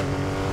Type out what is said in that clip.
Yeah.